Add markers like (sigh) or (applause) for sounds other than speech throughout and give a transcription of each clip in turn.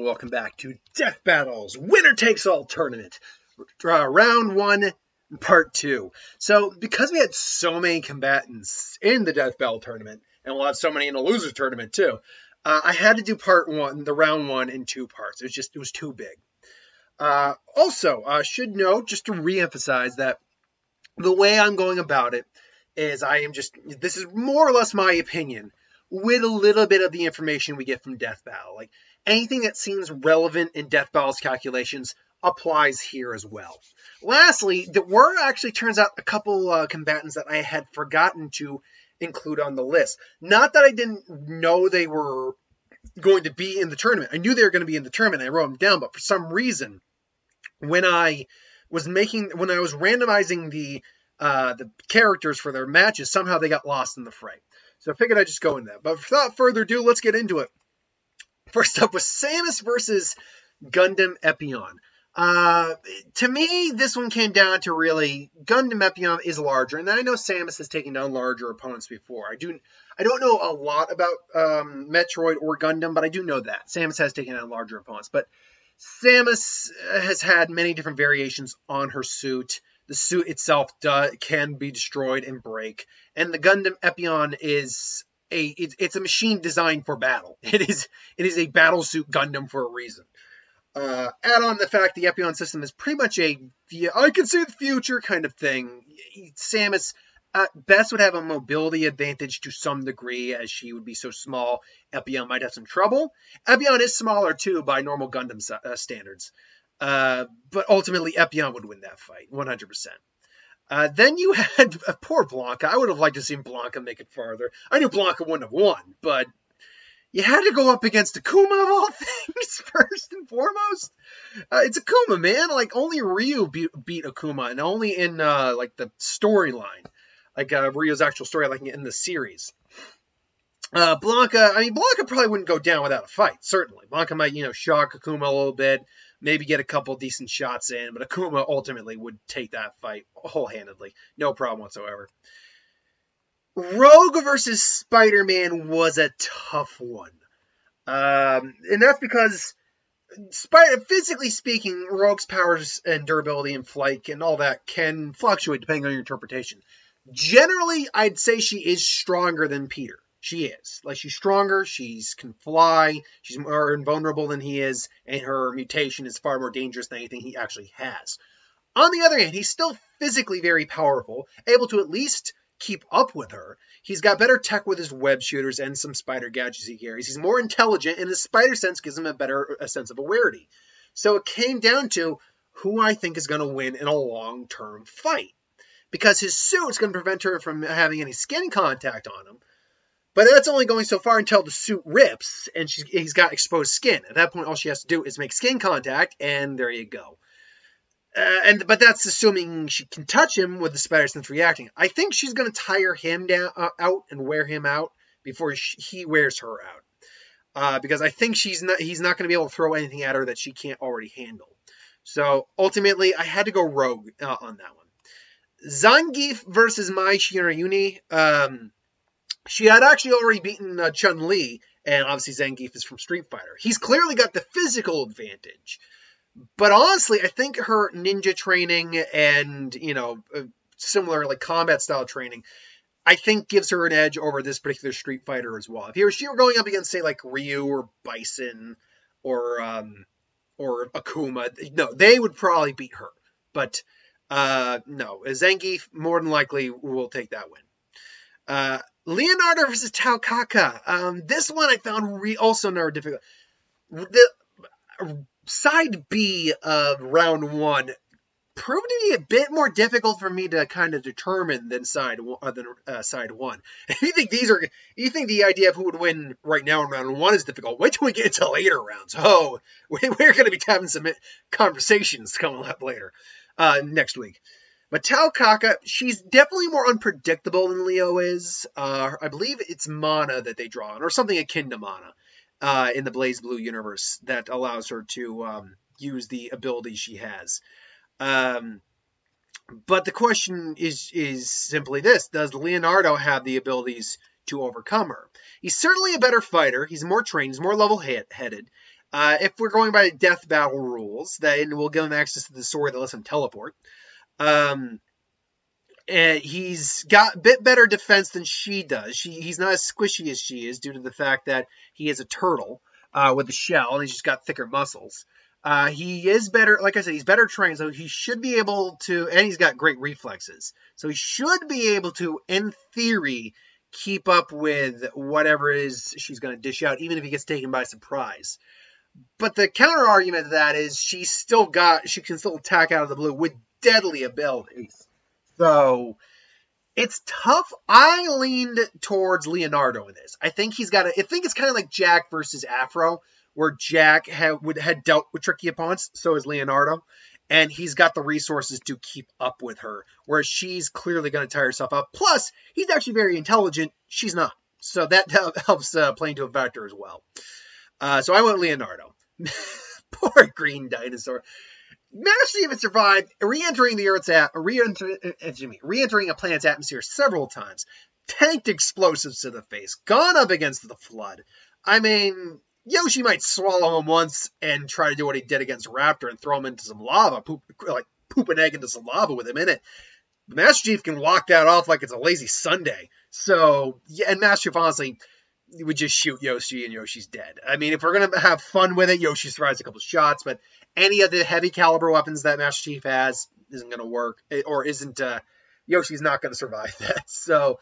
Welcome back to Death Battles Winner Takes All Tournament, uh, round one, part two. So, because we had so many combatants in the Death Battle tournament, and we'll have so many in the loser tournament too, uh, I had to do part one, the round one, in two parts. It was just, it was too big. Uh, also, I should note, just to reemphasize, that the way I'm going about it is I am just, this is more or less my opinion with a little bit of the information we get from Death Battle. Like anything that seems relevant in Death Battle's calculations applies here as well. Lastly, there were actually turns out a couple uh, combatants that I had forgotten to include on the list. Not that I didn't know they were going to be in the tournament. I knew they were going to be in the tournament. I wrote them down, but for some reason, when I was making when I was randomizing the uh, the characters for their matches, somehow they got lost in the fray. So I figured I'd just go in there. But without further ado, let's get into it. First up was Samus versus Gundam Epyon. Uh, to me, this one came down to really Gundam Epyon is larger, and I know Samus has taken down larger opponents before. I do, I don't know a lot about um, Metroid or Gundam, but I do know that Samus has taken down larger opponents. But Samus has had many different variations on her suit the suit itself do, can be destroyed and break. And the Gundam Epyon is a it's, it's a machine designed for battle. (laughs) It is it is a battle suit Gundam for a reason. Uh, add on the fact the Epyon system is pretty much a I can see the future kind of thing. Samus at best would have a mobility advantage to some degree as she would be so small. Epyon might have some trouble. Epyon is smaller too by normal Gundam uh, standards. Uh, but ultimately, Epyon would win that fight, 100%. Uh, then you had (laughs) uh, poor Blanka. I would have liked to see Blanka make it farther. I knew Blanka wouldn't have won, but you had to go up against Akuma of all (laughs) things (laughs) first and foremost. Uh, it's Akuma, man. Like only Ryu beat, beat Akuma, and only in uh, like the storyline, like uh, Ryu's actual story, like in the series. Uh, Blanka, I mean, Blanka probably wouldn't go down without a fight. Certainly, Blanka might, you know, shock Akuma a little bit, maybe get a couple decent shots in, but Akuma ultimately would take that fight whole-handedly. No problem whatsoever. Rogue versus Spider-Man was a tough one. Um, and that's because Spider, physically speaking, Rogue's powers and durability and flight and all that can fluctuate depending on your interpretation. Generally, I'd say she is stronger than Peter. She is. Like she's stronger, she's can fly, she's more invulnerable than he is, and her mutation is far more dangerous than anything he actually has. On the other hand, he's still physically very powerful, able to at least keep up with her. He's got better tech with his web shooters and some spider gadgets he carries. He's more intelligent, and his spider sense gives him a better a sense of awareness. So it came down to who I think is going to win in a long term fight. Because his suit's going to prevent her from having any skin contact on him, but that's only going so far until the suit rips and he's got exposed skin. At that point, all she has to do is make skin contact, and there you go. Uh, and but that's assuming she can touch him with the spider sense reacting. I think she's going to tire him down uh, out and wear him out before she, he wears her out. Uh, because I think she's not he's not going to be able to throw anything at her that she can't already handle. So ultimately, I had to go rogue uh, on that one. Zangief versus Mai Shiranui. Um, she had actually already beaten uh, Chun Li, and obviously Zangief is from Street Fighter. He's clearly got the physical advantage. But honestly, I think her ninja training and, you know, uh, similar like combat style training, I think gives her an edge over this particular Street Fighter as well. If he or she were going up against, say, like Ryu or Bison or um, or Akuma, no, they would probably beat her. But uh, no, Zangief more than likely will take that win. Uh, Leonardo versus Taokaka. Um, this one I found re- also more difficult. The side B of round one proved to be a bit more difficult for me to kind of determine than side uh, than uh, side one. (laughs) You think these are, you think the idea of who would win right now in round one is difficult. Wait till we get into later rounds. Oh, (laughs) we're going to be having some conversations coming up later uh, next week. But Taokaka, she's definitely more unpredictable than Leo is. Uh, I believe it's mana that they draw on, or something akin to mana uh, in the BlazBlue universe that allows her to um, use the abilities she has. Um, but the question is is simply this: Does Leonardo have the abilities to overcome her? He's certainly a better fighter. He's more trained. He's more level-headed. Uh, if we're going by death battle rules, then we'll give him access to the sword that lets him teleport. Um, and he's got a bit better defense than she does. She, he's not as squishy as she is due to the fact that he is a turtle uh, with a shell and he's just got thicker muscles. Uh, he is better, like I said, he's better trained, so he should be able to, and he's got great reflexes. So he should be able to, in theory, keep up with whatever it is she's going to dish out, even if he gets taken by surprise. But the counter argument to that is she's still got, she can still attack out of the blue with deadly abilities. So it's tough. I leaned towards Leonardo in this. I think he's got a, I think it's kind of like Jack versus Afro where Jack had, would, had dealt with tricky opponents, so is Leonardo. And he's got the resources to keep up with her, whereas she's clearly going to tire herself out. Plus, he's actually very intelligent. She's not. So that (laughs) helps uh, play into a factor as well. Uh, so I went Leonardo. (laughs) Poor green dinosaur. Master even survived re-entering the Earth's at re-entering, uh, re-entering a planet's atmosphere several times, tanked explosives to the face, gone up against the flood. I mean, Yoshi might swallow him once and try to do what he did against Riptor and throw him into some lava, poop, like poop an egg into some lava with him in it. Master Chief can walk that off like it's a lazy Sunday. So, yeah, and Master Chief honestly would just shoot Yoshi and Yoshi's dead. I mean, if we're going to have fun with it, Yoshi survives a couple shots, but any of the heavy caliber weapons that Master Chief has isn't going to work, or isn't, uh, Yoshi's not going to survive (laughs) that. So,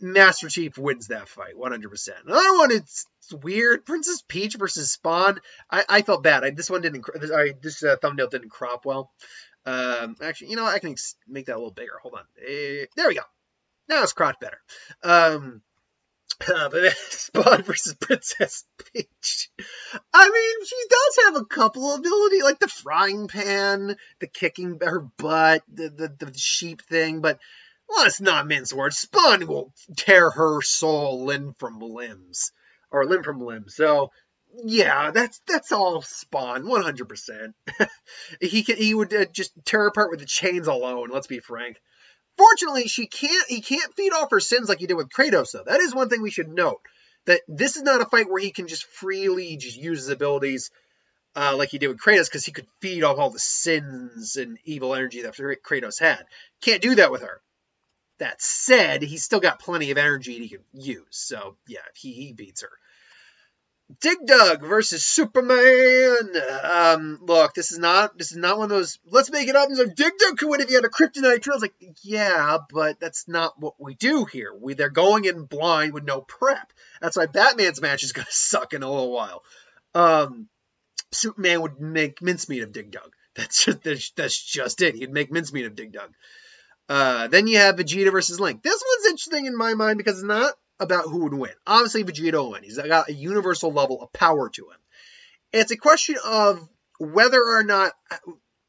Master Chief wins that fight 100%. Another one, it's, weird. Princess Peach versus Spawn. I, I felt bad. I, this one didn't. I, this uh, thumbnail didn't crop well. Um, actually, you know, I can make that a little bigger. Hold on. Uh, there we go. Now it's cropped better. Um, uh, but (laughs) Spawn versus Princess Peach. I mean, she does have a couple of ability, like the frying pan, the kicking her butt, the the, the sheep thing, but let's not mince words. Spawn will tear her soul limb from limbs, or limb from limb. So yeah, that's that's all Spawn, 100%. (laughs) he can he would uh, just tear apart with the chains alone. Let's be frank. Fortunately, she can't. He can't feed off her sins like he did with Kratos. Though that is one thing we should note. That this is not a fight where he can just freely just use his abilities uh, like he did with Kratos, because he could feed off all the sins and evil energy that Kratos had. Can't do that with her. That said, he's still got plenty of energy he can use. So yeah, he, he beats her. Dig Dug versus Superman. Um, look, this is not this is not one of those. Let's make it up. And so Dig Dug could win if he had a kryptonite drill. I was like, yeah, but that's not what we do here. We they're going in blind with no prep. That's why Batman's match is gonna (laughs) suck in a little while. Um, Superman would make mincemeat of Dig Dug. (laughs) That's just that's, that's just it. He'd make mincemeat of Dig Dug. Uh, then you have Vegeta versus Link. This one's interesting in my mind because it's not about who would win. Obviously, Vegeta will win. He's got a universal level of power to him. It's a question of whether or not,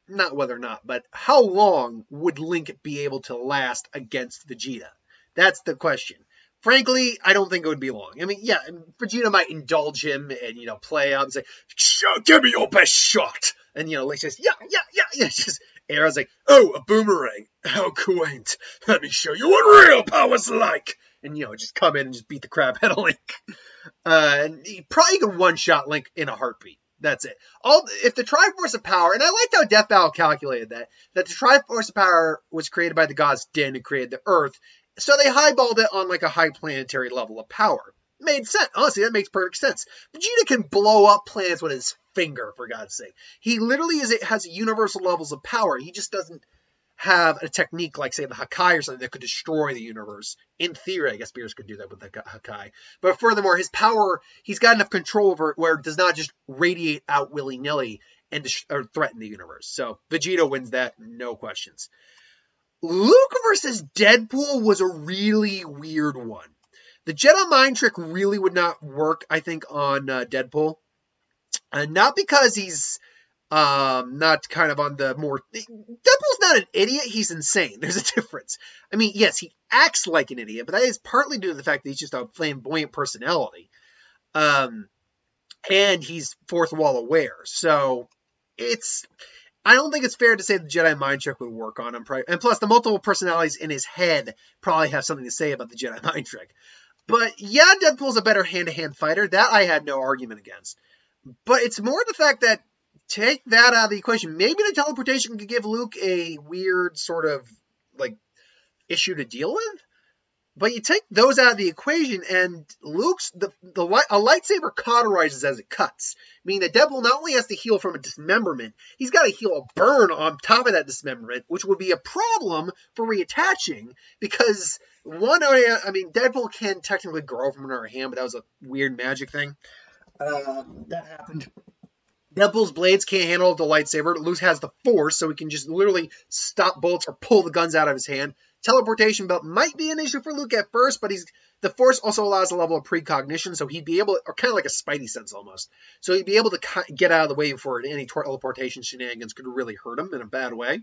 not whether or not, but how long would Link be able to last against Vegeta? That's the question. Frankly, I don't think it would be long. I mean, yeah, Vegeta might indulge him and, you know, play out and say, give me your best shot. And, you know, Link says, yeah, yeah, yeah, yeah. (laughs) Just, Arrow's like, oh, a boomerang. How quaint. Let me show you what real power's like and you know just come in and just beat the crap out of Link. Uh, and he probably could one shot Link in a heartbeat. That's it. All if the Triforce of Power, and I liked how Death Battle calculated that that the Triforce of Power was created by the gods Din who created the Earth, so they highballed it on like a high planetary level of power. Made sense. Honestly, that makes perfect sense. Vegeta can blow up planets with his finger, for God's sake. He literally is it has universal levels of power. He just doesn't have a technique like, say, the Hakai or something that could destroy the universe. In theory, I guess Beerus could do that with the Hakai. But furthermore, his power, he's got enough control over it where it does not just radiate out willy nilly and threaten the universe. So Vegeta wins that, no questions. Luke versus Deadpool was a really weird one. The Jedi mind trick really would not work, I think, on uh, Deadpool. Uh, not because he's um, not kind of on the more. Deadpool's not an idiot. He's insane. (laughs) There's a difference. I mean, yes, he acts like an idiot, but that is partly due to the fact that he's just a flamboyant personality. Um, and he's fourth wall aware. So it's. I don't think it's fair to say the Jedi mind trick would work on him. And plus, the multiple personalities in his head probably have something to say about the Jedi (laughs) mind trick. But yeah, Deadpool's a better hand to hand fighter. That I had no argument against. But it's more the fact that take that out of the equation. Maybe the teleportation could give Luke a weird sort of like issue to deal with. But you take those out of the equation, and Luke's the the a lightsaber cauterizes as it cuts, meaning that Deadpool not only has to heal from a dismemberment, he's got to heal a burn on top of that dismemberment, which would be a problem for reattaching because one area, I mean, Deadpool can technically grow from another hand, but that was a weird magic thing. Uh, that happened. Deadpool's blades can't handle the lightsaber. Luke has the force, so he can just literally stop bullets or pull the guns out of his hand. Teleportation belt might be an issue for Luke at first, but he's the Force also allows a level of precognition, so he'd be able, or kind of like a Spidey sense almost. So he'd be able to get out of the way before any teleportation shenanigans could really hurt him in a bad way.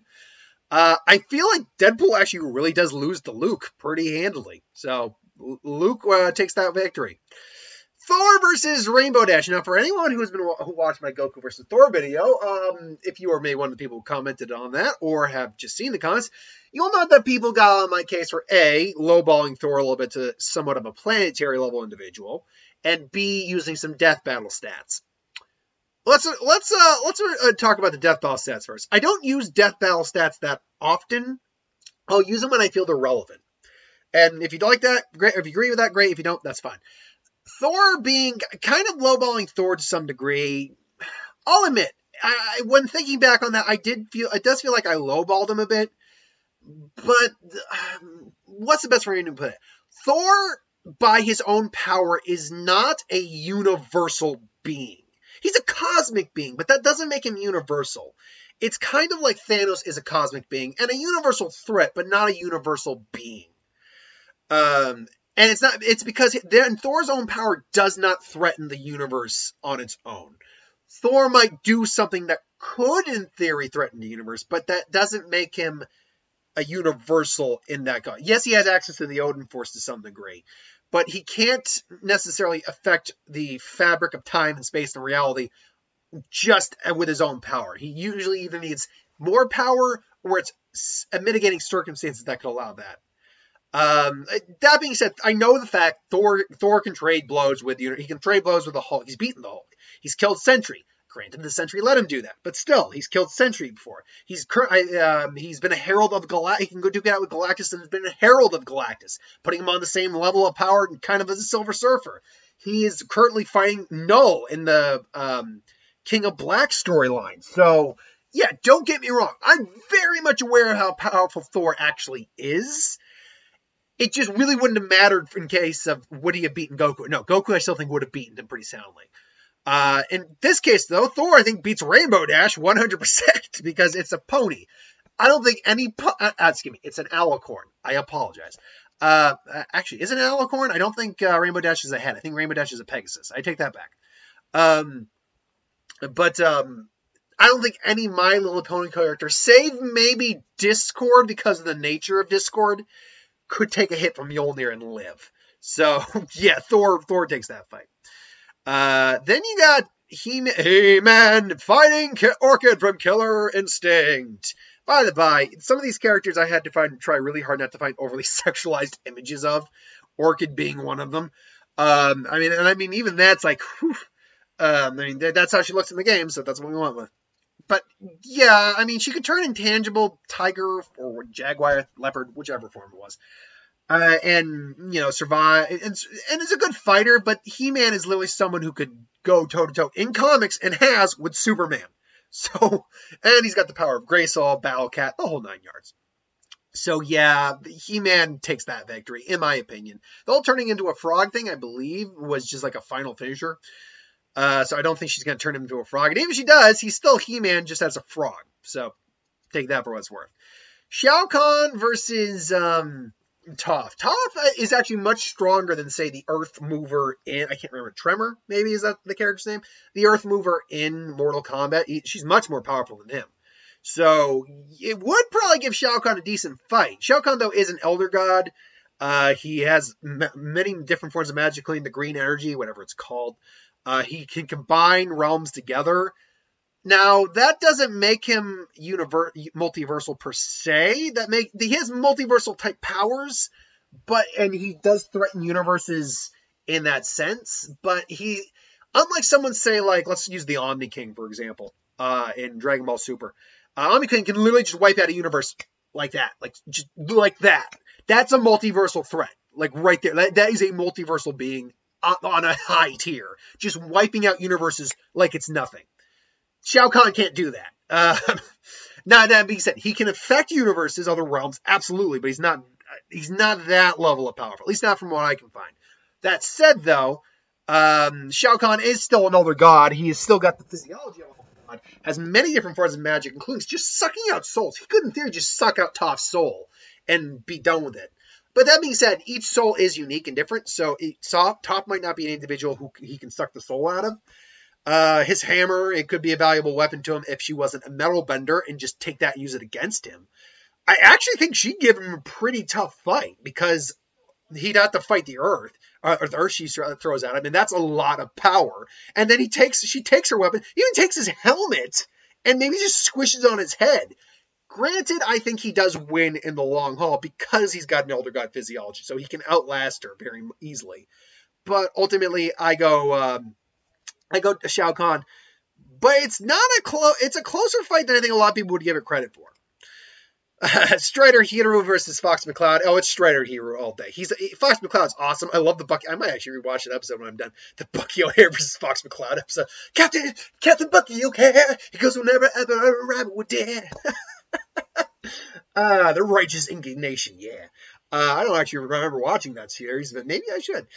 Uh, I feel like Deadpool actually really does lose to Luke pretty handily. So Luke uh, takes that victory. Thor versus Rainbow Dash. Now, for anyone who's been who watched my Goku versus Thor video, um, if you are maybe one of the people who commented on that or have just seen the comments, you'll note that people got on my case for A, lowballing Thor a little bit to somewhat of a planetary level individual, and B, using some death battle stats. Let's let's uh, let's uh, talk about the death battle stats first. I don't use death battle stats that often. I'll use them when I feel they're relevant. And if you like that, great. If you agree with that, great. If you don't, that's fine. Thor being kind of lowballing Thor to some degree. I'll admit, I, when thinking back on that, I did feel it does feel like I lowballed him a bit. But um, (sighs) what's the best way to put it? Thor, by his own power, is not a universal being. He's a cosmic being, but that doesn't make him universal. It's kind of like Thanos is a cosmic being and a universal threat, but not a universal being. Um, and it's not. It's because then Thor's own power does not threaten the universe on its own. Thor might do something that could, in theory, threaten the universe, but that doesn't make him a universal in that god. Yes, he has access to the Odin Force to some degree, but he can't necessarily affect the fabric of time and space and reality just with his own power. He usually either needs more power or it's mitigating circumstances that could allow that. Um, that being said, I know the fact Thor Thor can trade blows with you. He can trade blows with the Hulk. He's beaten the Hulk. He's killed Sentry. Granted, the Sentry let him do that, but still, he's killed Sentry before. He's um, he's been a herald of Galactus. He can go do that with Galactus, and has been a herald of Galactus, putting him on the same level of power, and kind of as a Silver Surfer. He is currently fighting Knull in the um, King of Black storyline. So, yeah, don't get me wrong. I'm very much aware of how powerful Thor actually is it just really wouldn't have mattered in case of would he have beaten Goku. No, Goku I still think would have beaten him pretty soundly. Uh, in this case, though, Thor I think beats Rainbow Dash 100% (laughs) because it's a pony. I don't think any. Po- uh, uh, excuse me, it's an alicorn. I apologize. Uh, actually, is it an alicorn? I don't think uh, Rainbow Dash is a head. I think Rainbow Dash is a Pegasus. I take that back. Um, but um, I don't think any My Little Pony character, save maybe Discord because of the nature of Discord, could take a hit from Mjolnir and live. So (laughs) yeah, Thor Thor takes that fight. Uh, then you got He-Man fighting Orchid from Killer Instinct. By the by, some of these characters I had to find try really hard not to find overly (laughs) sexualized images of. Orchid being one of them. Um, I mean, and I mean even that's like, whew, um, I mean that's how she looks in the game, so that's what we went with but yeah, I mean, she could turn intangible tiger or jaguar, leopard, whichever form it was, uh, and you know survive. And, and is a good fighter, but He-Man is literally someone who could go toe to toe in comics and has with Superman. (laughs) So, and he's got the power of Grayskull, Battle Cat, the whole nine yards. So yeah, He-Man takes that victory, in my opinion. The whole turning into a frog thing, I believe, was just like a final finisher. Uh, so I don't think she's going to turn him into a frog. And even if she does, he's still He-Man just as a frog. So take that for what it's worth. Shao Kahn versus um, Toph. Toph uh, is actually much stronger than, say, the Earth Mover in, I can't remember, Tremor, maybe is that the character's name? The Earth Mover in Mortal Kombat. He, she's much more powerful than him. So it would probably give Shao Kahn a decent fight. Shao Kahn, though, is an Elder God. Uh, he has m- many different forms of magic, including the green energy, whatever it's called. Uh, he can combine realms together. Now that doesn't make him univer- multiversal per se. That make he has multiversal type powers, but and he does threaten universes in that sense. But he, Unlike someone say like, let's use the Omni King for example, uh, in Dragon Ball Super. Uh, Omni King can literally just wipe out a universe like that, like just like that. That's a multiversal threat, like right there. That, that is a multiversal being on, a high tier, just wiping out universes like it's nothing. Shao Kahn can't do that. Uh, (laughs) now that being said, he can affect universes, other realms, absolutely, but he's not he's not that level of powerful, at least not from what I can find. That said, though, um, Shao Kahn is still an older god. He has still got the physiology of a god, has many different forms of magic, including just sucking out souls. He could, in theory, just suck out Toph's soul and be done with it. But that being said, each soul is unique and different. So Toph might not be an individual who he can suck the soul out of. Uh, his hammer, it could be a valuable weapon to him if she wasn't a metal bender and just take that and use it against him. I actually think she'd give him a pretty tough fight because he'd have to fight the Earth, uh, or the Earth she throws at him, and that's a lot of power. And then he takes, she takes her weapon, even takes his helmet, and maybe just squishes on his head. Granted, I think he does win in the long haul because he's got an Elder God physiology, so he can outlast her very easily. But ultimately, I go, um, I go to Shao Kahn. But it's not a close. It's a closer fight than I think a lot of people would give it credit for. Uh, (laughs) Strider Hiryu versus Fox McCloud. Oh, it's Strider Hiryu all day. He's Fox McCloud's awesome. I love the Bucky. I might actually rewatch that episode when I'm done. The Bucky O'Hare versus Fox McCloud episode. Captain Captain Bucky O'Hare. He goes whenever ever a rabbit would dare. Uh, (laughs) the righteous indignation. Yeah. Uh, I don't actually remember watching that series, but maybe I should.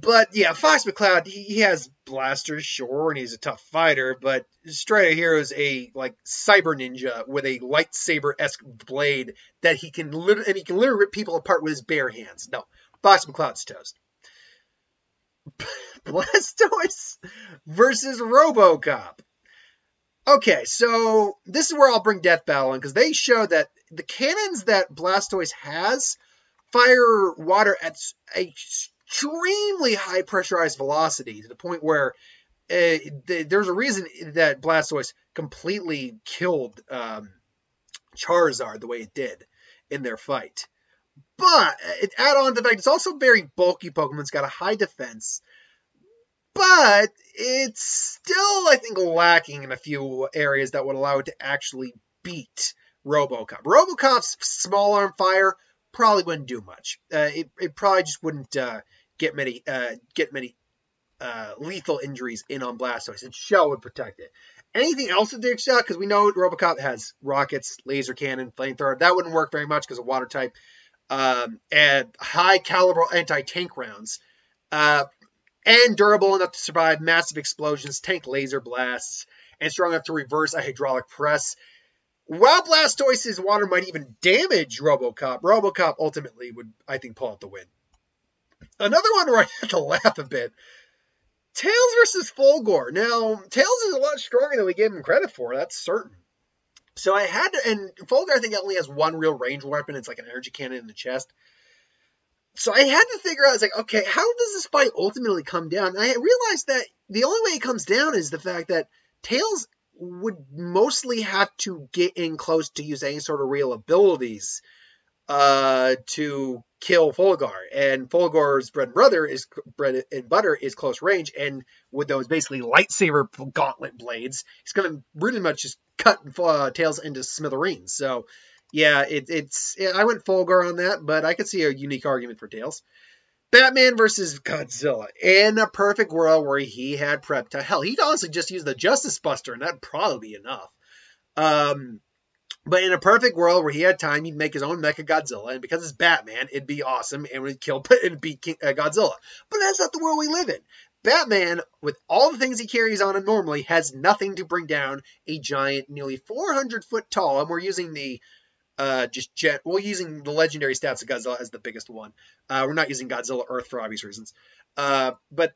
But yeah, Fox McCloud, he, he has blasters, sure, and he's a tough fighter, but Strider Hiryu is a like cyber ninja with a lightsaber esque blade that he can literally and he can literally rip people apart with his bare hands. No, Fox McCloud's toast. (laughs) Blastoise versus RoboCop. Okay, so this is where I'll bring Death Battle in because they show that the cannons that Blastoise has fire water at extremely high pressurized velocity to the point where uh, there's a reason that Blastoise completely killed um, Charizard the way it did in their fight. But add on to the fact it's also very bulky Pokemon. It's got a high defense, but it's still, I think, lacking in a few areas that would allow it to actually beat RoboCop. RoboCop's small arm fire probably wouldn't do much. Uh, it, it probably just wouldn't uh, get many uh, get many uh, lethal injuries in on Blastoise, and Shell would protect it. Anything else with Dick Shot? Because we know Robocop has rockets, laser cannon, flamethrower. That wouldn't work very much because of water type. Um, and high caliber anti tank rounds. And durable enough to survive massive explosions, tank laser blasts, and strong enough to reverse a hydraulic press. While Blastoise's water might even damage Robocop, Robocop ultimately would, I think, pull out the win. Another one where I had to laugh a bit. Tails versus Fulgore. Now, Tails is a lot stronger than we gave him credit for, that's certain. So I had to, and Fulgore I think only has one real range weapon. It's like an energy cannon in the chest. So I had to figure out, like, okay, how does this fight ultimately come down? And I realized that the only way it comes down is the fact that Tails would mostly have to get in close to use any sort of real abilities uh, to kill Fulgore. And Fulgore's bread and brother is bread and butter is close range, and with those basically lightsaber gauntlet blades, he's gonna pretty much just cut uh, tails into smithereens. So yeah, it, it's I went Fulgore on that, but I could see a unique argument for Tails. Batman versus Godzilla. In a perfect world where he had prep to hell, he'd honestly just use the Justice Buster, and that'd probably be enough. Um, but in a perfect world where he had time, he'd make his own Mecha Godzilla, and because it's Batman, it'd be awesome, and would kill (laughs) and beat King, uh, Godzilla. But that's not the world we live in. Batman, with all the things he carries on him normally, has nothing to bring down a giant, nearly 400 foot tall, and we're using the uh, just jet. We're using the legendary stats of Godzilla as the biggest one. Uh, we're not using Godzilla Earth for obvious reasons. Uh, but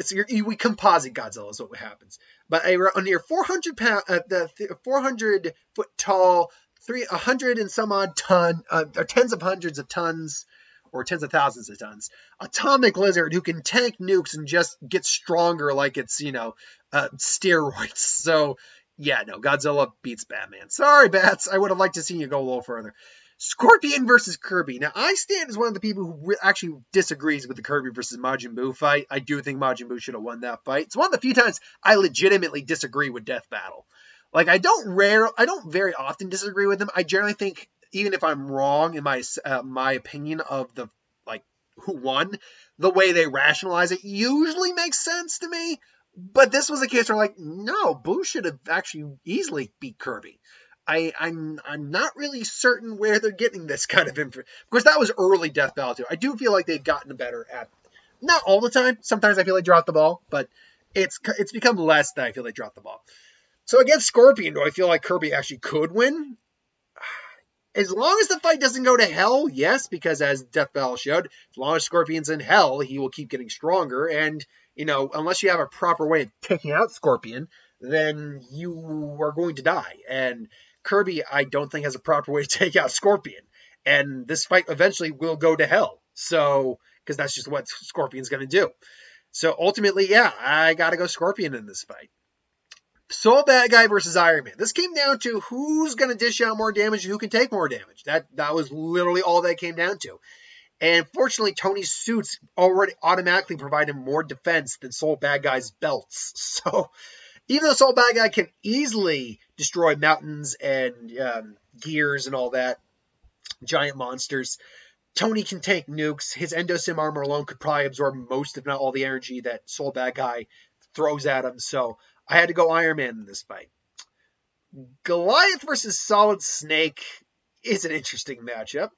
so we composite Godzilla is what happens. But a, a near 400 pound, uh, the 400 foot tall, three, 100 and some odd ton, uh, or tens of hundreds of tons, or tens of thousands of tons, atomic lizard who can tank nukes and just get stronger like it's you know uh, steroids. (laughs) So yeah, no, Godzilla beats Batman. Sorry, Bats. I would have liked to see you go a little further. Scorpion versus Kirby. Now, I stand as one of the people who re- actually disagrees with the Kirby versus Majin Buu fight. I do think Majin Buu should have won that fight. It's one of the few times I legitimately disagree with Death Battle. Like, I don't rare, I don't very often disagree with him. I generally think, even if I'm wrong in my uh, my opinion of the like who won, the way they rationalize it usually makes sense to me. But this was a case where, like, no, Buu should have actually easily beat Kirby. I, I'm I'm not really certain where they're getting this (laughs) kind of info. Because that was early Death Battle too. I do feel like they've gotten better at not all the time. Sometimes I feel they drop the ball, but it's it's become less that I feel they drop the ball. So against Scorpion, do I feel like Kirby actually could win? (sighs) As long as the fight doesn't go to hell, yes, because as Death Battle showed, as long as Scorpion's in hell, he will keep getting stronger. And, you know, unless you have a proper way of taking out Scorpion, then you are going to die. And Kirby, I don't think has a proper way to take out Scorpion. And this fight eventually will go to hell. So, because that's just what Scorpion's going to do. So ultimately, yeah, I got to go Scorpion in this fight. Sol Badguy versus Iron Man. This came down to who's going to dish out more damage and who can take more damage. That that was literally all that came down to. And fortunately, Tony's suits already automatically provide him more defense than Sol Badguy's belts. (laughs) So even though Sol Badguy can easily destroy mountains and um, gears and all that, giant monsters, Tony can tank nukes. His endosim armor alone could probably absorb most, if not all, the energy that Sol Badguy throws at him. So I had to go Iron Man in this fight. Goliath versus Solid Snake is an interesting matchup.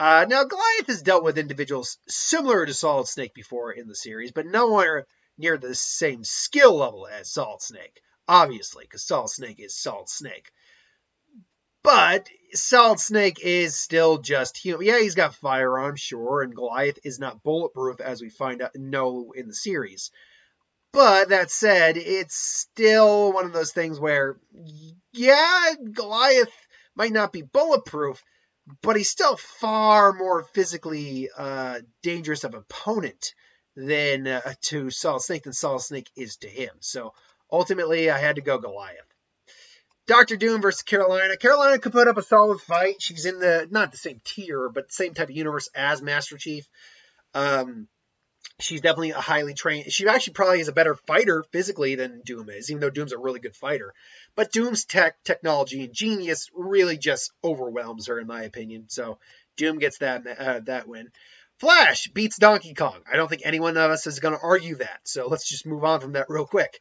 Uh, now, Goliath has dealt with individuals similar to Solid Snake before in the series, but nowhere near the same skill level as Solid Snake, obviously, because Solid Snake is Solid Snake. But Solid Snake is still just human. Yeah, he's got firearms, sure, and Goliath is not bulletproof, as we find out know in the series. But that said, it's still one of those things where, yeah, Goliath might not be bulletproof, but he's still far more physically uh, dangerous of opponent than uh, to Solid Snake than Solid Snake is to him. So ultimately, I had to go Goliath. Doctor Doom versus Carolina. Carolina could put up a solid fight. She's in the not the same tier, but same type of universe as Master Chief. Um, she's definitely a highly trained. She actually probably is a better fighter physically than Doom is, even though Doom's a really good fighter. But Doom's tech, technology, and genius really just overwhelms her, in my opinion. So Doom gets that uh, that win. Flash beats Donkey Kong. I don't think anyone of us is going to argue that. So let's just move on from that real quick.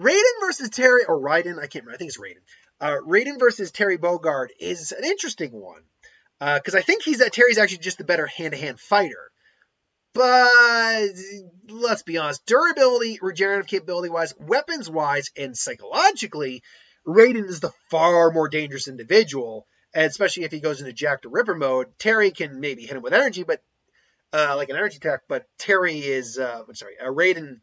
Raiden versus Terry, or Raiden, I can't remember. I think it's Raiden. Uh, Raiden versus Terry Bogard is an interesting one because uh, I think he's that Terry's actually just the better hand-to-hand fighter. But let's be honest, durability, regenerative capability-wise, weapons-wise, and psychologically, Raiden is the far more dangerous individual. And especially if he goes into Jack the Ripper mode, Terry can maybe hit him with energy, but uh, like an energy attack, but Terry is, uh, I'm sorry, uh, Raiden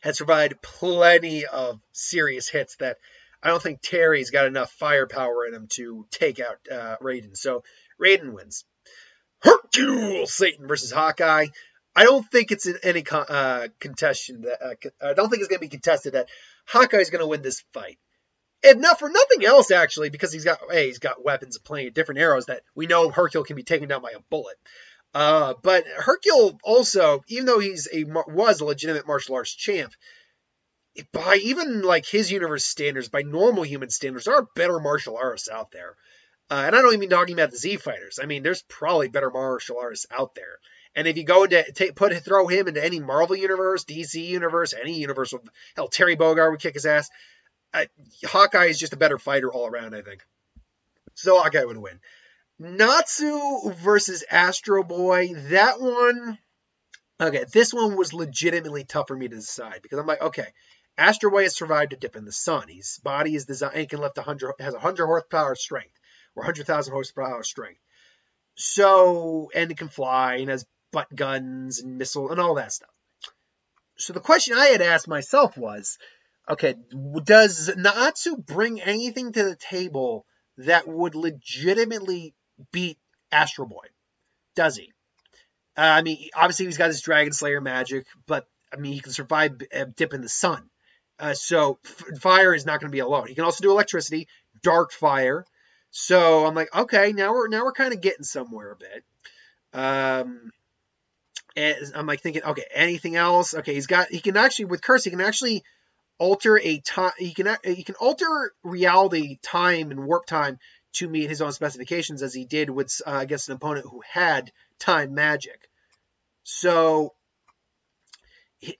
has survived plenty of serious hits that I don't think Terry's got enough firepower in him to take out uh, Raiden. So Raiden wins. Hercule Satan versus Hawkeye. I don't think it's in any con- uh, contestation. That, uh, I don't think it's going to be contested that Hawkeye's going to win this fight. If not for nothing else, actually, because he's got hey, he's got weapons of plenty of different arrows that we know Hercule can be taken down by a bullet. Uh, but Hercule also, even though he's a was a legitimate martial arts champ, by even like his universe standards, by normal human standards, there are better martial artists out there. Uh, and I don't even mean talking about the Z fighters. I mean, there's probably better martial artists out there. And if you go into put throw him into any Marvel universe, DC universe, any universe, hell, Terry Bogard would kick his ass. Uh, Hawkeye is just a better fighter all around, I think. So Hawkeye would win. Natsu versus Astro Boy. That one, okay, this one was legitimately tough for me to decide because I'm like, okay, Astro Boy has survived a dip in the sun. His body is designed, he can lift 100, has 100 horsepower strength or 100,000 horsepower strength. So, and it can fly and has butt guns and missile and all that stuff. So the question I had asked myself was, okay, does Natsu bring anything to the table that would legitimately beat Astro Boy? Does he? Uh, I mean, obviously he's got his Dragon Slayer magic, but I mean he can survive a dip in the sun. Uh, so f- fire is not going to be alone. He can also do electricity, dark fire. So I'm like, okay, now we're now we're kind of getting somewhere a bit. Um, and I'm like thinking, okay, anything else? Okay, he's got he can actually with curse he can actually alter a time he can he can alter reality time and warp time to meet his own specifications as he did with uh, I guess an opponent who had time magic. So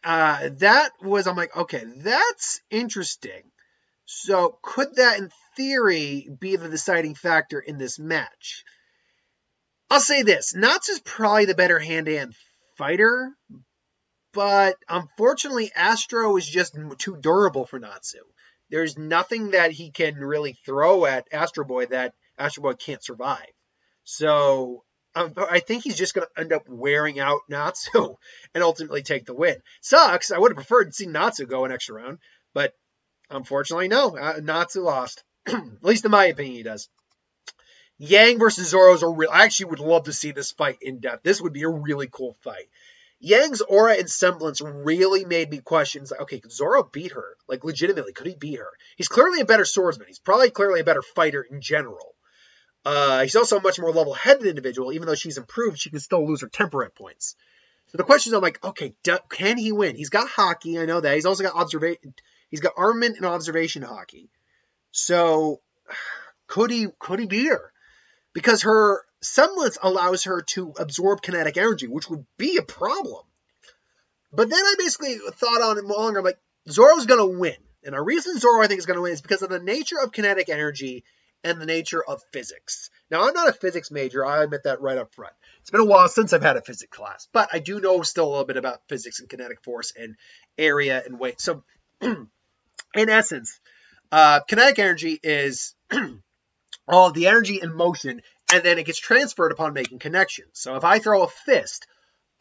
uh, that was I'm like, okay, that's interesting. So could that in theory be the deciding factor in this match? I'll say this, Natsu's probably the better hand-to-hand fighter, but unfortunately Astro is just too durable for Natsu. There's nothing that he can really throw at Astro Boy that Astro Boy can't survive. So um, I think he's just going to end up wearing out Natsu (laughs) and ultimately take the win. Sucks. I would have preferred to see Natsu go an extra round, but unfortunately, no. Uh, Natsu lost. (clears throat) At least in my opinion, he does. Yang versus Zoro is a real. I actually would love to see this fight in depth. This would be a really cool fight. Yang's aura and semblance really made me question, like, okay, could Zoro beat her? Like, legitimately, could he beat her? He's clearly a better swordsman. He's probably clearly a better fighter in general. Uh, he's also a much more level-headed individual. Even though she's improved, she can still lose her temper at points. So the question is, I'm like, okay, do, can he win? He's got Haki. I know that. He's also got observation. He's got armament and observation Haki. So could he could he beat her? Because her semblance allows her to absorb kinetic energy, which would be a problem. But then I basically thought on it longer. I'm like, Zoro's gonna win, and the reason Zoro I think is gonna win is because of the nature of kinetic energy and the nature of physics. Now, I'm not a physics major. I admit that right up front. It's been a while since I've had a physics class, but I do know still a little bit about physics and kinetic force and area and weight. So, (clears throat) in essence, uh, kinetic energy is (clears throat) all the energy in motion, and then it gets transferred upon making connections. So, if I throw a fist,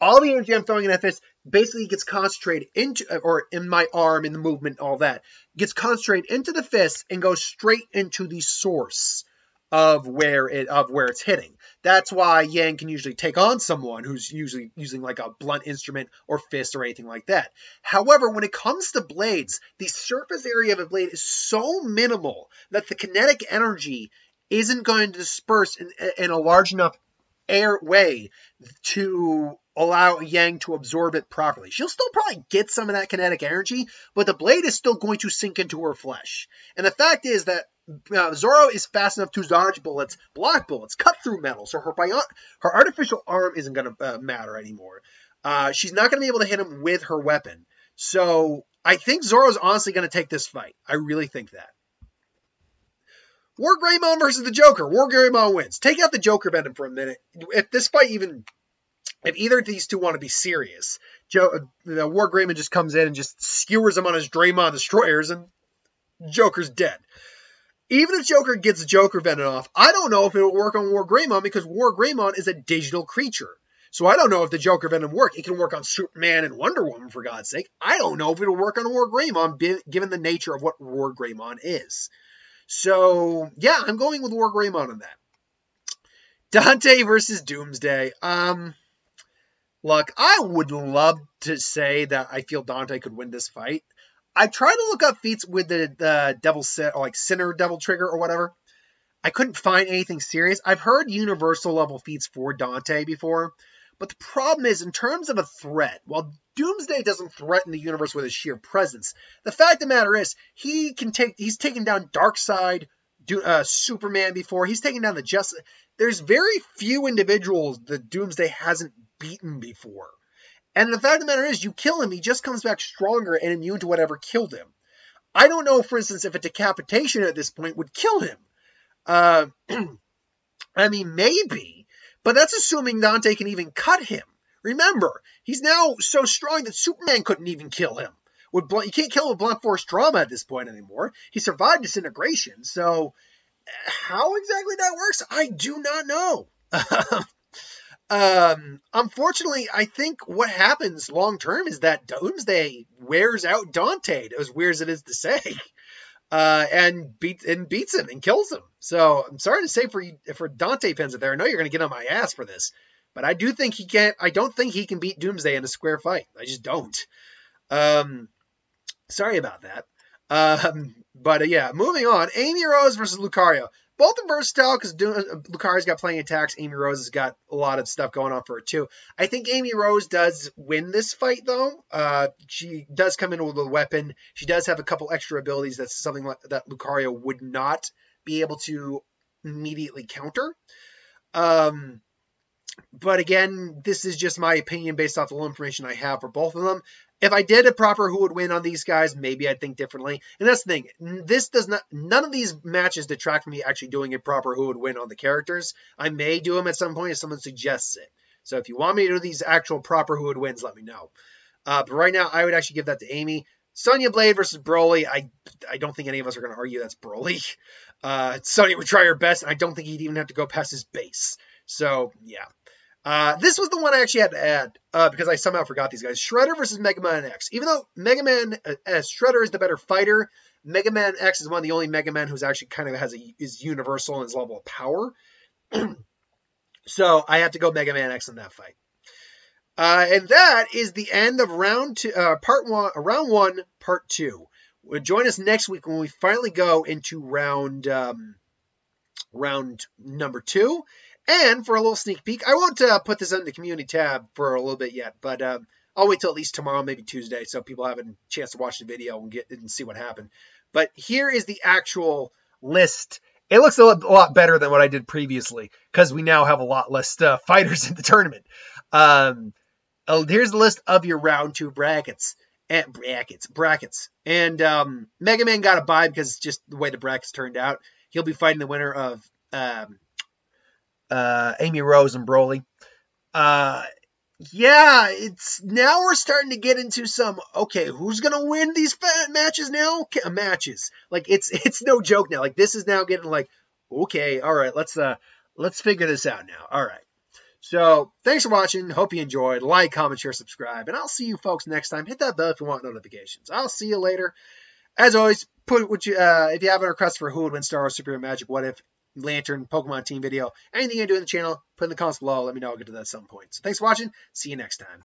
all the energy I'm throwing in that fist basically gets concentrated into, or in my arm, in the movement, all that, gets concentrated into the fist and goes straight into the source of where it of where it's hitting. That's why Yang can usually take on someone who's usually using like a blunt instrument or fist or anything like that. However, when it comes to blades, the surface area of a blade is so minimal that the kinetic energy isn't going to disperse in, in a large enough air way to allow Yang to absorb it properly. She'll still probably get some of that kinetic energy, but the blade is still going to sink into her flesh. And the fact is that uh, Zoro is fast enough to dodge bullets, block bullets, cut through metal, so her bio- her artificial arm isn't going to uh, matter anymore. Uh, she's not going to be able to hit him with her weapon. So I think Zoro's honestly going to take this fight. I really think that. War Greymon versus the Joker. War Greymon wins. Take out the Joker venom for a minute. If this fight even if either of these two want to be serious, Joe, the War Greymon just comes in and just skewers him on his Dramon destroyers, and Joker's dead. Even if Joker gets Joker Venom off, I don't know if it'll work on War Greymon because War Greymon is a digital creature. So I don't know if the Joker Venom work. It can work on Superman and Wonder Woman, for God's sake. I don't know if it'll work on War Greymon, given the nature of what War Greymon is. So, yeah, I'm going with War Greymon on that. Dante versus Doomsday. Um, Look, I would love to say that I feel Dante could win this fight. I tried to look up feats with the, the devil set like sinner devil trigger or whatever. I couldn't find anything serious. I've heard universal level feats for Dante before, but the problem is in terms of a threat, while Doomsday doesn't threaten the universe with his sheer presence, the fact of the matter is he can take he's taken down Darkseid, uh, Superman before. He's taken down the Justice. There's very few individuals that Doomsday hasn't beaten before. And the fact of the matter is, you kill him, he just comes back stronger and immune to whatever killed him. I don't know, for instance, if a decapitation at this point would kill him. Uh, (clears throat) I mean, maybe, but that's assuming Dante can even cut him. Remember, he's now so strong that Superman couldn't even kill him. With you can't kill him with blunt force trauma at this point anymore. He survived disintegration, so (sighs) how exactly that works, I do not know. (laughs) Um, unfortunately, I think what happens long term is that Doomsday wears out Dante, as weird as it is to say, (laughs) uh, and beats and beats him and kills him. So I'm sorry to say for for Dante fans out there, I know you're going to get on my ass for this, but I do think he can't. I don't think he can beat Doomsday in a square fight. I just don't. Um, sorry about that. Um, but uh, yeah, moving on. Amy Rose versus Lucario. Both are versatile because Lucario's got plenty of attacks. Amy Rose has got a lot of stuff going on for her too. I think Amy Rose does win this fight though. Uh, she does come in with a weapon. She does have a couple extra abilities. That's something like, that Lucario would not be able to immediately counter. Um, but again, this is just my opinion based off the little information I have for both of them. If I did a proper who would win on these guys, maybe I'd think differently. And that's the thing. This does not. None of these matches detract from me actually doing a proper who would win on the characters. I may do them at some point if someone suggests it. So if you want me to do these actual proper who would wins, let me know. Uh, but right now, I would actually give that to Amy. Sonya Blade versus Broly. I I don't think any of us are going to argue that's Broly. (laughs) Uh, Sonya would try her best. And I don't think he'd even have to go past his base. So yeah. Uh, this was the one I actually had to add uh, because I somehow forgot these guys. Shredder versus Mega Man X. Even though Mega Man uh, Shredder is the better fighter, Mega Man X is one of the only Mega Man who's actually kind of has a is universal in his level of power. (clears throat) so I have to go Mega Man X in that fight. Uh, and that is the end of round two, uh, part one, round one, part two. Join us next week when we finally go into round um, round number two and for a little sneak peek, I won't uh, put this on the community tab for a little bit yet, but um, I'll wait till at least tomorrow, maybe Tuesday, so people have a chance to watch the video and get and see what happened. But here is the actual list. It looks a lot better than what I did previously because we now have a lot less uh, (laughs) fighters in the tournament. Um, oh, here's the list of your round two brackets. And brackets, brackets. And um, Mega Man got a bye because just the way the brackets turned out. He'll be fighting the winner of um, uh, Amy Rose and Broly. Uh, yeah, it's now we're starting to get into some okay, who's gonna win these matches now? Matches like it's (laughs) it's no joke now. Like this is now getting like okay, all right, let's uh let's figure this out now. All right. So thanks for watching. Hope you enjoyed. Like, comment, share, subscribe, and I'll see you folks next time. Hit that bell if you want notifications. I'll see you later. As always, put what you uh, if you have a request for who would win Star Wars Super Magic What If Lantern, Pokemon team video, anything you do in the channel, put in the comments below. Let me know. I'll get to that at some point. So thanks for watching. See you next time.